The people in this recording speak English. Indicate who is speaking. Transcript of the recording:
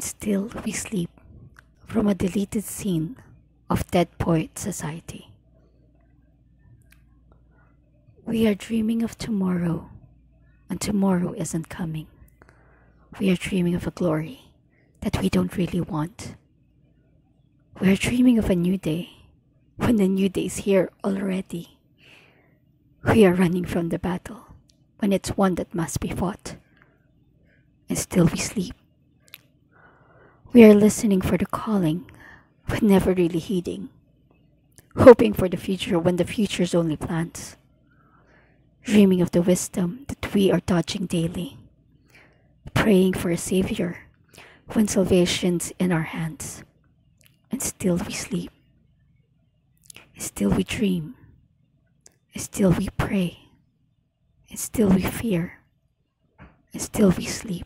Speaker 1: still we sleep from a deleted scene of Dead Poets Society. We are dreaming of tomorrow, and tomorrow isn't coming. We are dreaming of a glory that we don't really want. We are dreaming of a new day when the new day is here already. We are running from the battle when it's one that must be fought, and still we sleep. We are listening for the calling, but never really heeding, hoping for the future when the future's only plans, dreaming of the wisdom that we are dodging daily, praying for a savior when salvation's in our hands, and still we sleep, still we dream, and still we pray, and still we fear, and still we sleep.